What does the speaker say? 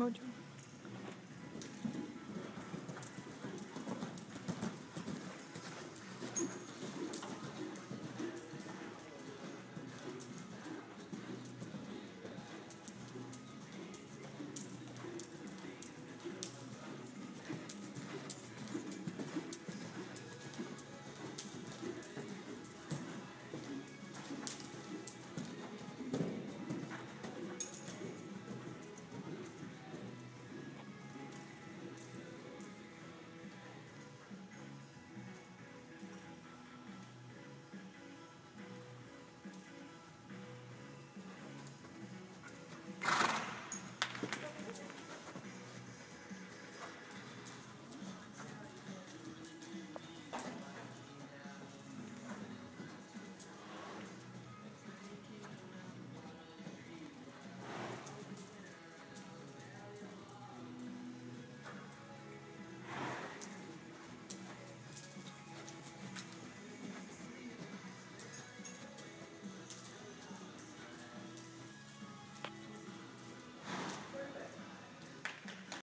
Mojo.